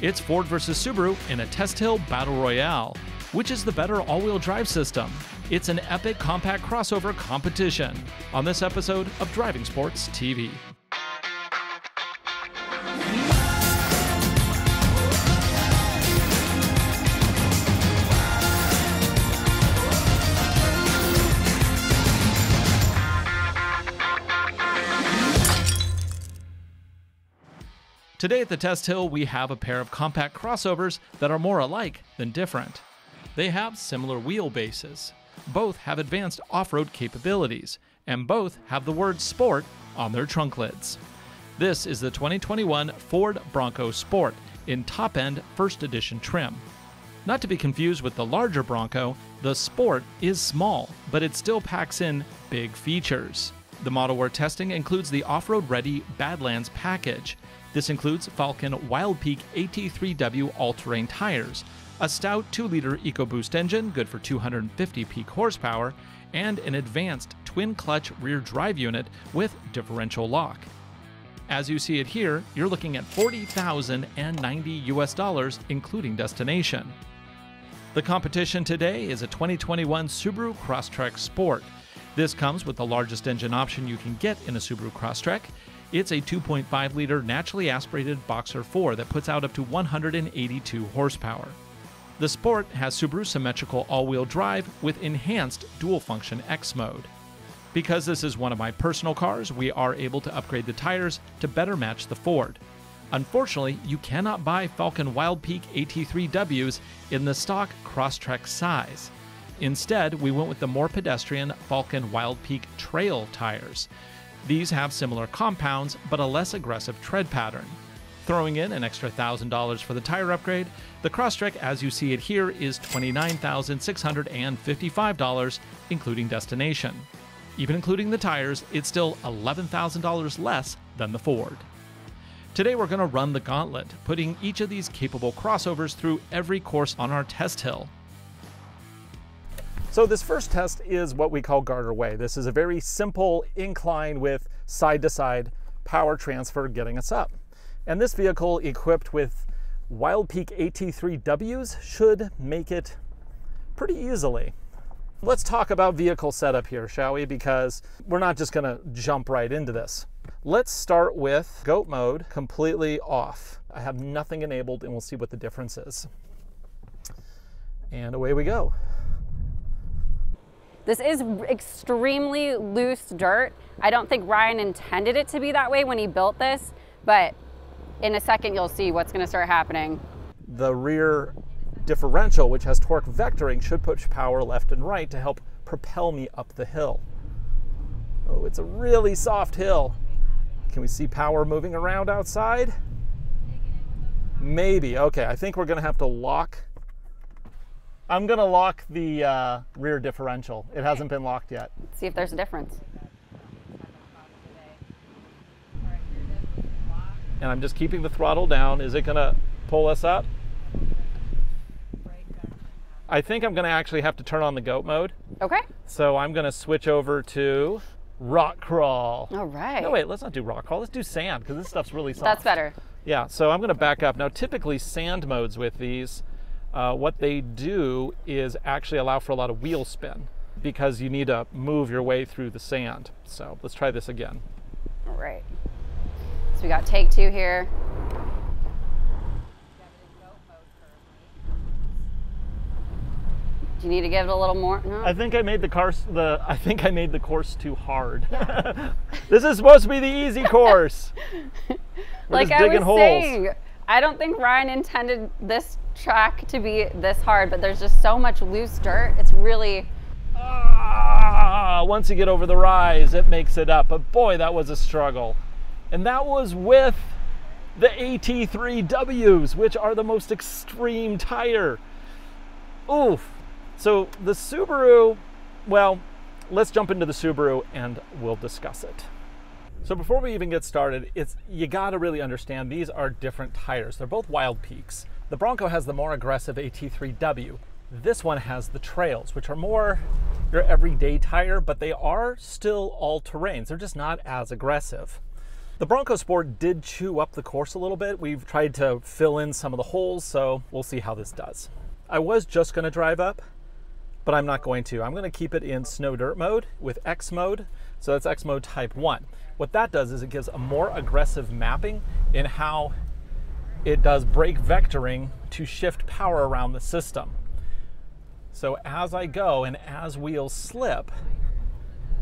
It's Ford versus Subaru in a test hill battle royale. Which is the better all wheel drive system? It's an epic compact crossover competition on this episode of Driving Sports TV. Today at the Test Hill, we have a pair of compact crossovers that are more alike than different. They have similar wheelbases, both have advanced off road capabilities, and both have the word sport on their trunk lids. This is the 2021 Ford Bronco Sport in top end first edition trim. Not to be confused with the larger Bronco, the Sport is small, but it still packs in big features. The model we're testing includes the off road ready Badlands package. This includes Falken Wildpeak AT3W all terrain tires, a stout 2 liter EcoBoost engine, good for 250 peak horsepower, and an advanced twin clutch rear drive unit with differential lock. As you see it here, you're looking at 40,090 US dollars including destination. The competition today is a 2021 Subaru Crosstrek Sport. This comes with the largest engine option you can get in a Subaru Crosstrek. It's a 2.5 liter naturally aspirated Boxer 4 that puts out up to 182 horsepower. The Sport has Subaru symmetrical all wheel drive with enhanced dual function X mode. Because this is one of my personal cars, we are able to upgrade the tires to better match the Ford. Unfortunately, you cannot buy Falken Wildpeak AT3Ws in the stock Crosstrek size. Instead, we went with the more pedestrian Falken Wildpeak Trail tires. These have similar compounds, but a less aggressive tread pattern. Throwing in an extra $1,000 for the tire upgrade, the Crosstrek as you see it here is $29,655, including destination. Even including the tires, it's still $11,000 less than the Ford. Today we're going to run the gauntlet, putting each of these capable crossovers through every course on our test hill. So this first test is what we call Garter Way. This is a very simple incline with side-to-side power transfer getting us up. And this vehicle equipped with Wildpeak AT3Ws should make it pretty easily. Let's talk about vehicle setup here, shall we? Because we're not just gonna jump right into this. Let's start with goat mode completely off. I have nothing enabled and we'll see what the difference is. And away we go. This is extremely loose dirt. I don't think Ryan intended it to be that way when he built this, but in a second you'll see what's gonna start happening. The rear differential, which has torque vectoring, should push power left and right to help propel me up the hill. Oh, it's a really soft hill. Can we see power moving around outside? Maybe, okay, I think we're gonna have to lock I'm gonna lock the uh, rear differential. It hasn't been locked yet. See if there's a difference. And I'm just keeping the throttle down. Is it gonna pull us up? I think I'm gonna actually have to turn on the goat mode. Okay. So I'm gonna switch over to rock crawl. All right. No, wait, let's not do rock crawl. Let's do sand because this stuff's really soft. That's better. Yeah, so I'm gonna back up. Now, typically sand modes with these, uh, what they do is actually allow for a lot of wheel spin because you need to move your way through the sand. So let's try this again. All right. So we got take two here. Do you need to give it a little more? No. I think I made the course the I think I made the course too hard. this is supposed to be the easy course. like I was holes. saying, I don't think Ryan intended this track to be this hard, but there's just so much loose dirt. It's really. Ah, once you get over the rise, it makes it up. But boy, that was a struggle. And that was with the AT3Ws, which are the most extreme tire. Oof. So the Subaru, well, let's jump into the Subaru and we'll discuss it. So before we even get started, it's you got to really understand these are different tires. They're both Wildpeaks. The Bronco has the more aggressive AT3W. This one has the trails, which are more your everyday tire, but they are still all terrains. They're just not as aggressive. The Bronco Sport did chew up the course a little bit. We've tried to fill in some of the holes, so we'll see how this does. I was just gonna drive up, but I'm not going to. I'm gonna keep it in snow dirt mode with X mode. So that's X mode type one. What that does is it gives a more aggressive mapping in how it does brake vectoring to shift power around the system. So as I go and as wheels slip,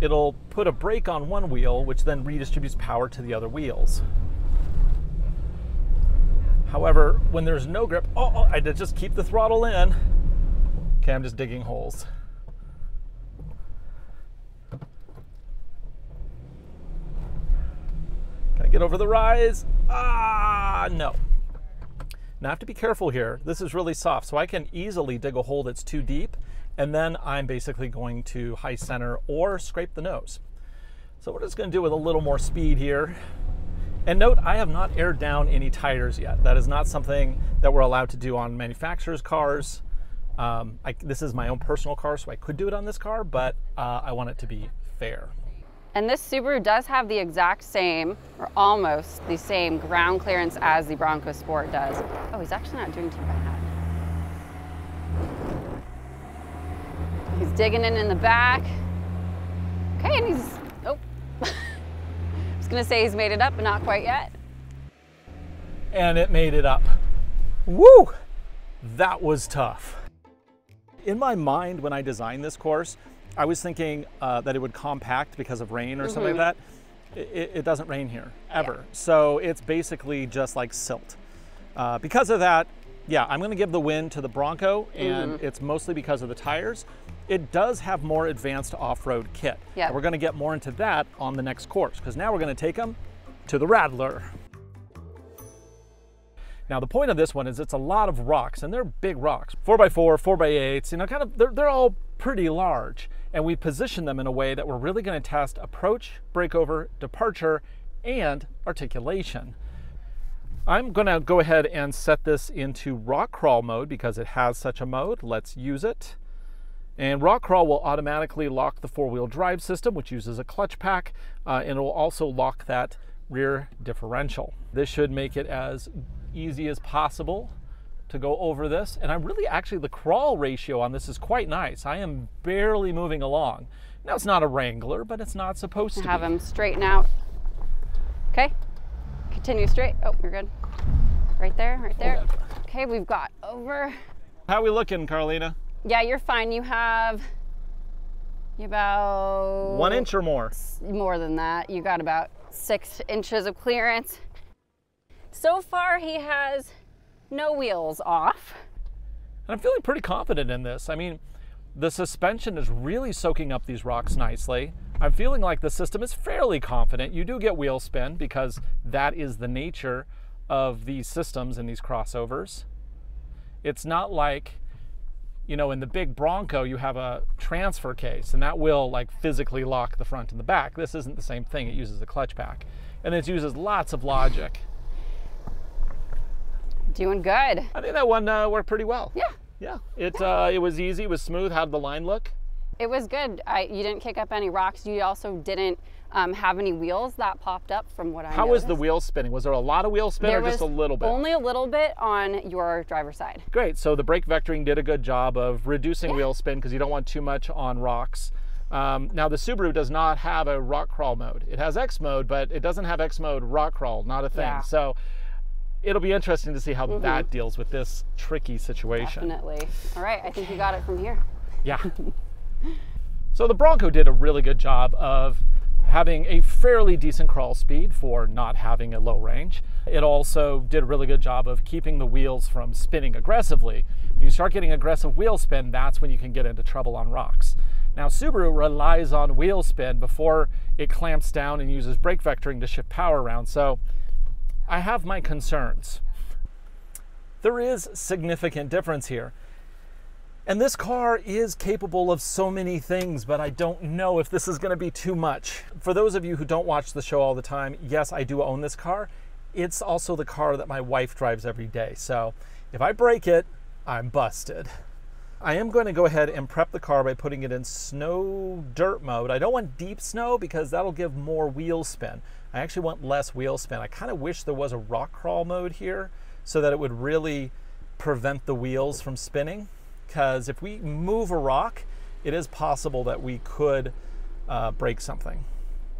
it'll put a brake on one wheel, which then redistributes power to the other wheels. However, when there's no grip, oh, oh I just keep the throttle in. Okay, I'm just digging holes. Can I get over the rise? Ah, no. Now I have to be careful here. This is really soft, so I can easily dig a hole that's too deep, and then I'm basically going to high center or scrape the nose. So we're just gonna do with a little more speed here. And note, I have not aired down any tires yet. That is not something that we're allowed to do on manufacturer's cars. Um, I, this is my own personal car, so I could do it on this car, but uh, I want it to be fair. And this Subaru does have the exact same, or almost the same ground clearance as the Bronco Sport does. Oh, he's actually not doing too bad. He's digging in in the back. Okay, and he's, oh. I was gonna say he's made it up, but not quite yet. And it made it up. Woo! That was tough. In my mind, when I designed this course, I was thinking uh, that it would compact because of rain or mm-hmm. something like mm-hmm. that. It, it, doesn't rain here ever. Yeah. So it's basically just like silt. Uh, because of that, yeah, I'm going to give the win to the Bronco, and mm-hmm. it's mostly because of the tires. It does have more advanced off-road kit. Yeah. We're going to get more into that on the next course because now we're going to take them to the Rattler. Now the point of this one is it's a lot of rocks and they're big rocks, 4x4, 4x8s, you know, kind of, they're, they're all pretty large and we position them in a way that we're really going to test approach, breakover, departure, and articulation. I'm going to go ahead and set this into rock crawl mode because it has such a mode. Let's use it. And rock crawl will automatically lock the four-wheel drive system, which uses a clutch pack, uh, and it will also lock that rear differential. This should make it as easy as possible to go over this. And I'm really actually, the crawl ratio on this is quite nice. I am barely moving along. Now it's not a Wrangler, but it's not supposed to Have be. him straighten out. Okay, continue straight. Oh, you're good. Right there, right there. Okay, we've got over. How are we looking, Carlina? Yeah, you're fine. You have about one inch or more. More than that. You got about six inches of clearance. So far, he has no wheels off. And I'm feeling pretty confident in this. I mean, the suspension is really soaking up these rocks nicely. I'm feeling like the system is fairly confident. You do get wheel spin because that is the nature of these systems and these crossovers. It's not like, you know, in the big Bronco, you have a transfer case and that will like physically lock the front and the back. This isn't the same thing. It uses a clutch pack and it uses lots of logic. Doing good. I think that one uh, worked pretty well. Yeah. Yeah. It uh, it was easy. It was smooth. How'd the line look? It was good. I, you didn't kick up any rocks. You also didn't um, have any wheels that popped up from what I How noticed. was the wheel spinning? Was there a lot of wheel spin there or just a little bit? Only a little bit on your driver's side. Great. So the brake vectoring did a good job of reducing yeah. wheel spin because you don't want too much on rocks. Um, now the Subaru does not have a rock crawl mode. It has X mode, but it doesn't have X mode rock crawl, not a thing. Yeah. So it'll be interesting to see how mm-hmm. that deals with this tricky situation. Definitely. All right, I think you got it from here. Yeah. so the Bronco did a really good job of having a fairly decent crawl speed for not having a low range. It also did a really good job of keeping the wheels from spinning aggressively. When you start getting aggressive wheel spin, that's when you can get into trouble on rocks. Now Subaru relies on wheel spin before it clamps down and uses brake vectoring to shift power around. So I have my concerns. There is significant difference here. And this car is capable of so many things, but I don't know if this is going to be too much. For those of you who don't watch the show all the time, yes, I do own this car. It's also the car that my wife drives every day. So if I break it, I'm busted. I am going to go ahead and prep the car by putting it in snow dirt mode. I don't want deep snow because that'll give more wheel spin. I actually want less wheel spin. I kind of wish there was a rock crawl mode here so that it would really prevent the wheels from spinning. Because if we move a rock, it is possible that we could uh, break something.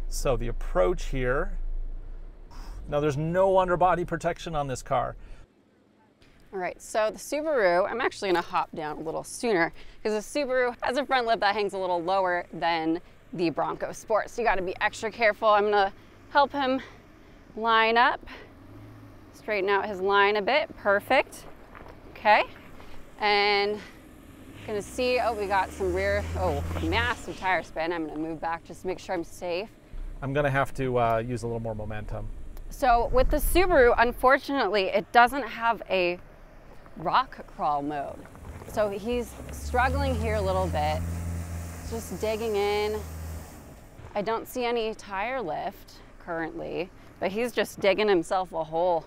So the approach here, now there's no underbody protection on this car. All right, so the Subaru, I'm actually gonna hop down a little sooner because the Subaru has a front lip that hangs a little lower than the Bronco Sport. So you gotta be extra careful. I'm gonna help him line up, straighten out his line a bit, perfect. Okay, and gonna see, oh, we got some rear, oh, massive tire spin. I'm gonna move back just to make sure I'm safe. I'm gonna have to uh, use a little more momentum. So with the Subaru, unfortunately, it doesn't have a rock crawl mode. So he's struggling here a little bit, just digging in. I don't see any tire lift currently, but he's just digging himself a hole.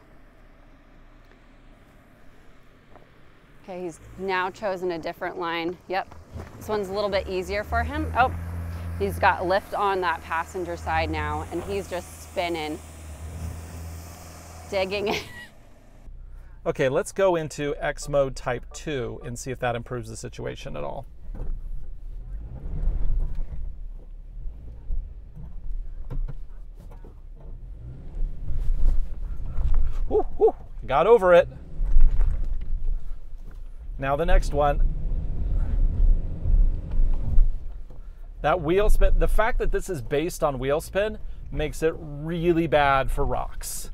Okay, he's now chosen a different line. Yep, this one's a little bit easier for him. Oh, he's got lift on that passenger side now, and he's just spinning, digging in. Okay, let's go into X mode type 2 and see if that improves the situation at all. Woo, got over it. Now the next one. That wheel spin, the fact that this is based on wheel spin makes it really bad for rocks.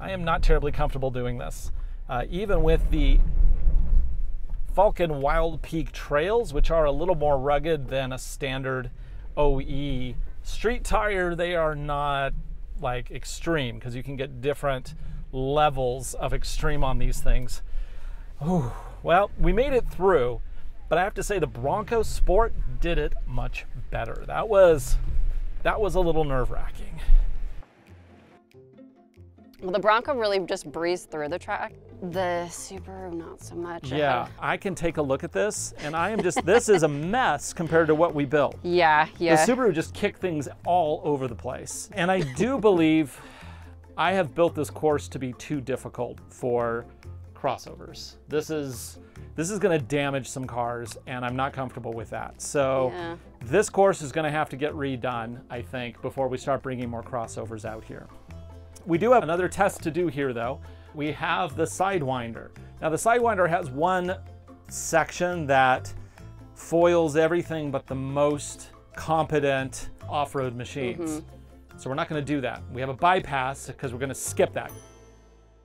I am not terribly comfortable doing this uh, even with the Falken Wildpeak trails, which are a little more rugged than a standard OE street tire, they are not like extreme because you can get different levels of extreme on these things. Ooh, well, we made it through, but I have to say the Bronco Sport did it much better. That was that was a little nerve-wracking. Well, the Bronco really just breezed through the track. The Subaru, not so much. Yeah, I can take a look at this, and I am just, this is a mess compared to what we built. Yeah, yeah. The Subaru just kicked things all over the place. And I do believe I have built this course to be too difficult for crossovers. This is this is going to damage some cars and I'm not comfortable with that. So yeah. this course is going to have to get redone, I think, before we start bringing more crossovers out here. We do have another test to do here though. We have the Sidewinder. Now the Sidewinder has one section that foils everything but the most competent off-road machines. Mm -hmm. So we're not gonna do that. We have a bypass because we're gonna skip that.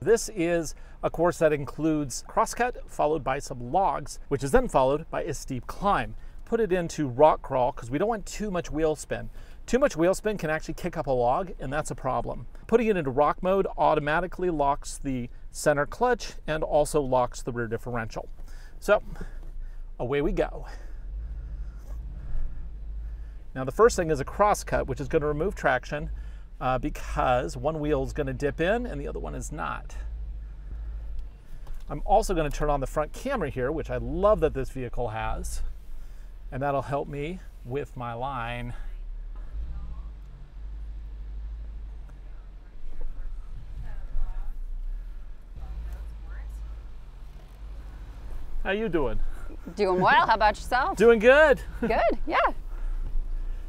This is a course that includes crosscut followed by some logs, which is then followed by a steep climb. Put it into rock crawl because we don't want too much wheel spin. Too much wheel spin can actually kick up a log, and that's a problem. Putting it into rock mode automatically locks the center clutch and also locks the rear differential. So away we go. Now the first thing is a cross cut, which is going to remove traction uh, because one wheel is going to dip in and the other one is not. I'm also going to turn on the front camera here, which I love that this vehicle has, and that'll help me with my line How you doing? Doing well. How about yourself? Doing good. Good, yeah.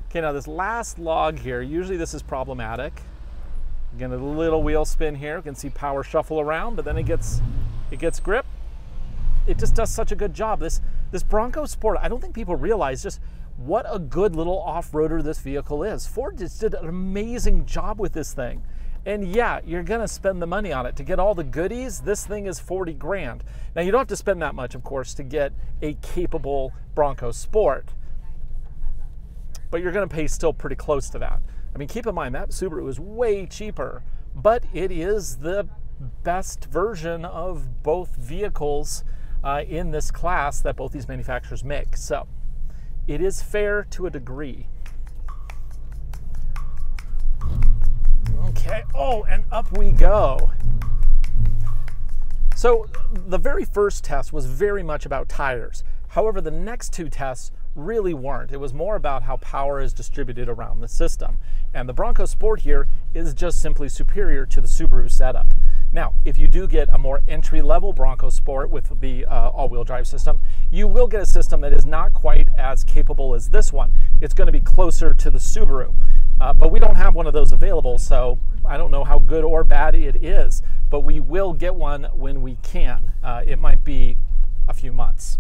Okay, now this last log here, usually this is problematic. Again, a little wheel spin here. You can see power shuffle around, but then it gets it gets grip. It just does such a good job. This this Bronco Sport, I don't think people realize just what a good little off-roader this vehicle is. Ford just did an amazing job with this thing. And yeah, you're gonna spend the money on it. To get all the goodies, this thing is 40 grand. Now you don't have to spend that much, of course, to get a capable Bronco Sport, but you're gonna pay still pretty close to that. I mean, keep in mind that Subaru is way cheaper, but it is the best version of both vehicles uh, in this class that both these manufacturers make. So it is fair to a degree. Okay, oh, and up we go. So the very first test was very much about tires. However, the next two tests really weren't. It was more about how power is distributed around the system. And the Bronco Sport here is just simply superior to the Subaru setup. Now, if you do get a more entry level Bronco Sport with the uh, all wheel drive system, you will get a system that is not quite as capable as this one. It's going to be closer to the Subaru. Uh, but we don't have one of those available, so I don't know how good or bad it is. But we will get one when we can. Uh, it might be a few months.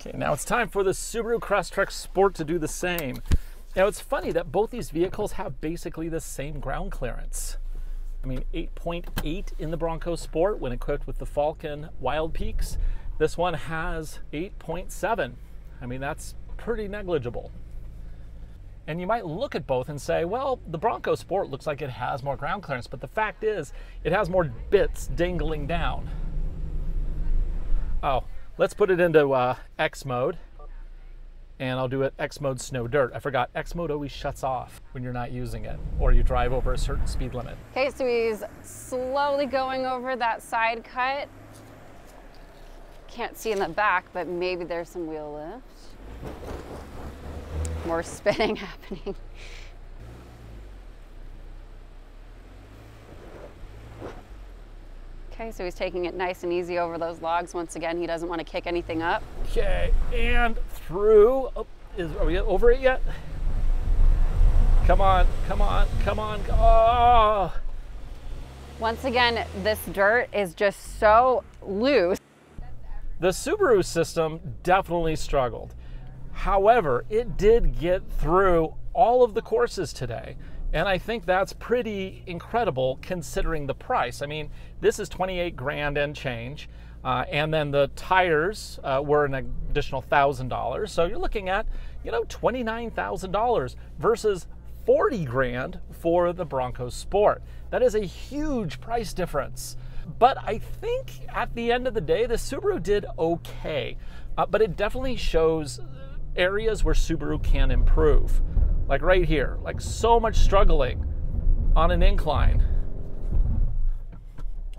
Okay, now it's time for the Subaru Crosstrek Sport to do the same. Now it's funny that both these vehicles have basically the same ground clearance. I mean, 8.8 in the Bronco Sport when equipped with the Falcon Wild Peaks. This one has 8.7. I mean, that's pretty negligible. And you might look at both and say, well, the Bronco Sport looks like it has more ground clearance, but the fact is, it has more bits dangling down. Oh, Let's put it into uh, X mode and I'll do it X mode snow dirt. I forgot X mode always shuts off when you're not using it or you drive over a certain speed limit. Okay, so he's slowly going over that side cut. Can't see in the back, but maybe there's some wheel lift. More spinning happening. Okay, so he's taking it nice and easy over those logs. Once again, he doesn't want to kick anything up. Okay, and through. Oh, is, are we over it yet? Come on, come on, come on. Oh! Once again, this dirt is just so loose. The Subaru system definitely struggled. However, it did get through all of the courses today. And I think that's pretty incredible considering the price. I mean, this is 28 grand and change. Uh, and then the tires uh, were an additional thousand dollars. So you're looking at, you know, $29,000 versus 40 grand for the Bronco Sport. That is a huge price difference. But I think at the end of the day, the Subaru did okay. Uh, but it definitely shows areas where Subaru can improve like right here, like so much struggling on an incline.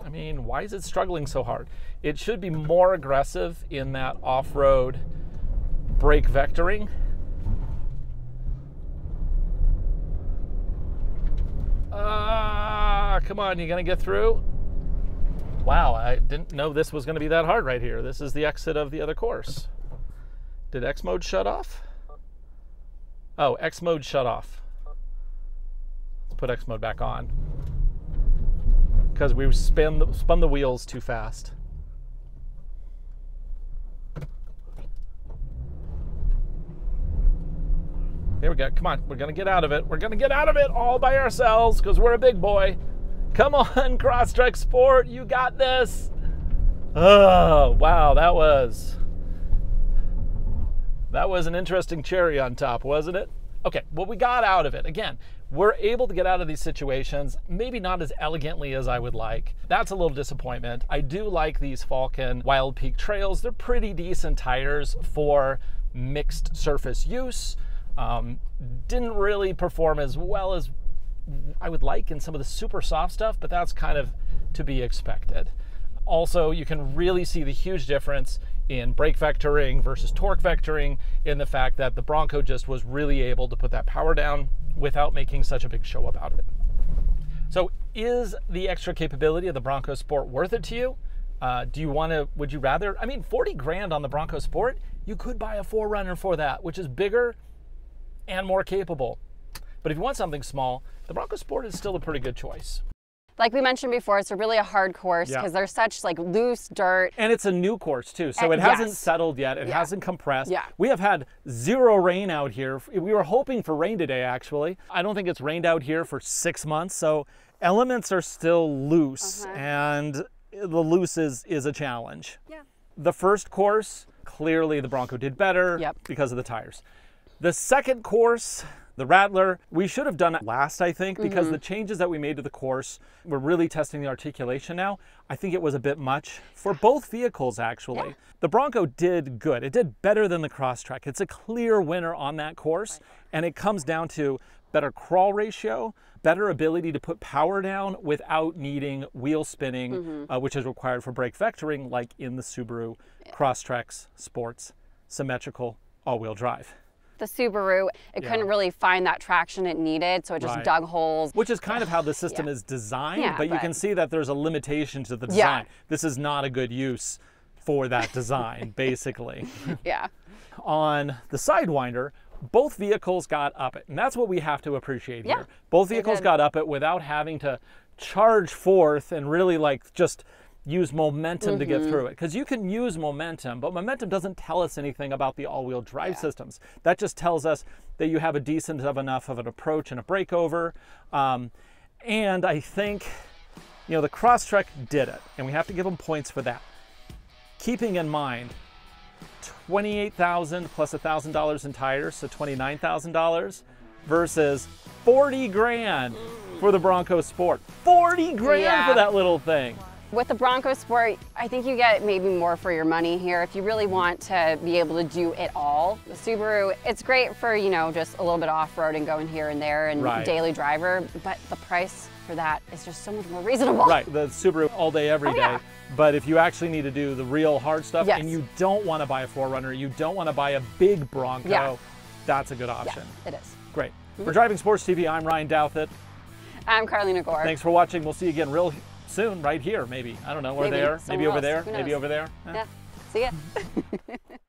I mean, why is it struggling so hard? It should be more aggressive in that off road brake vectoring. Ah, come on, you're gonna get through? Wow, I didn't know this was gonna be that hard right here. This is the exit of the other course. Did X mode shut off? Oh, X mode shut off. Let's put X mode back on. Because we spin the, spun the wheels too fast. Here we go. Come on. We're going to get out of it. We're going to get out of it all by ourselves because we're a big boy. Come on, Crosstrek Sport. You got this. Oh, wow. That was that was an interesting cherry on top, wasn't it? Okay, what we got out of it, again, we're able to get out of these situations, maybe not as elegantly as I would like. That's a little disappointment. I do like these Falken Wildpeak trails. They're pretty decent tires for mixed surface use. Um, didn't really perform as well as I would like in some of the super soft stuff, but that's kind of to be expected. Also, you can really see the huge difference in brake vectoring versus torque vectoring in the fact that the Bronco just was really able to put that power down without making such a big show about it. So is the extra capability of the Bronco Sport worth it to you? Uh, do you want to, would you rather, I mean, 40 grand on the Bronco Sport, you could buy a 4Runner for that, which is bigger and more capable. But if you want something small, the Bronco Sport is still a pretty good choice like we mentioned before, it's a really a hard course because yeah. there's such like loose dirt. And it's a new course too, so and, it hasn't yes. settled yet. It yeah. hasn't compressed. Yeah. We have had zero rain out here. We were hoping for rain today, actually. I don't think it's rained out here for six months, so elements are still loose, uh-huh. and the loose is, is a challenge. Yeah. The first course, clearly the Bronco did better yep. because of the tires. The second course, The Rattler, we should have done it last, I think, because Mm-hmm. the changes that we made to the course, we're really testing the articulation now. I think it was a bit much for both vehicles, actually. The Bronco did good. It did better than the Crosstrek. It's a clear winner on that course, and it comes down to better crawl ratio, better ability to put power down without needing wheel spinning, Mm-hmm. uh, which is required for brake vectoring, like in the Subaru Crosstreks Sports symmetrical all-wheel drive. The Subaru, it couldn't really find that traction it needed, so it just Right. dug holes. Which is kind of how the system is designed, Yeah, but you can see that there's a limitation to the Yeah. design. This is not a good use for that design, basically. Yeah. On the Sidewinder, both vehicles got up it, and that's what we have to appreciate Yeah, here. Both vehicles got up it without having to charge forth and really like just use momentum to Mm-hmm. get through it. Because you can use momentum, but momentum doesn't tell us anything about the all-wheel drive systems. That just tells us that you have a decent of enough of an approach and a breakover. Um, and I think, you know, the Crosstrek did it, and we have to give them points for that. Keeping in mind, twenty-eight thousand plus a thousand dollars in tires, so twenty-nine thousand dollars, versus forty grand for the Bronco Sport. Forty grand Yeah. for that little thing. With the Bronco Sport, I think you get maybe more for your money here. If you really want to be able to do it all, the Subaru, it's great for, you know, just a little bit off-road and going here and there and Right. daily driver, but the price for that is just so much more reasonable. Right, the Subaru all day, every Oh, day. yeah. But if you actually need to do the real hard stuff Yes. and you don't want to buy a 4Runner, you don't want to buy a big Bronco, Yeah. that's a good option. Yeah, it is. Great. For mm-hmm. Driving Sports TV, I'm Ryan Douthit. I'm Carlina Gore. Thanks for watching. We'll see you again real soon, right here, maybe. I don't know, or Maybe, there, maybe over else. there, maybe over there. Yeah. See ya.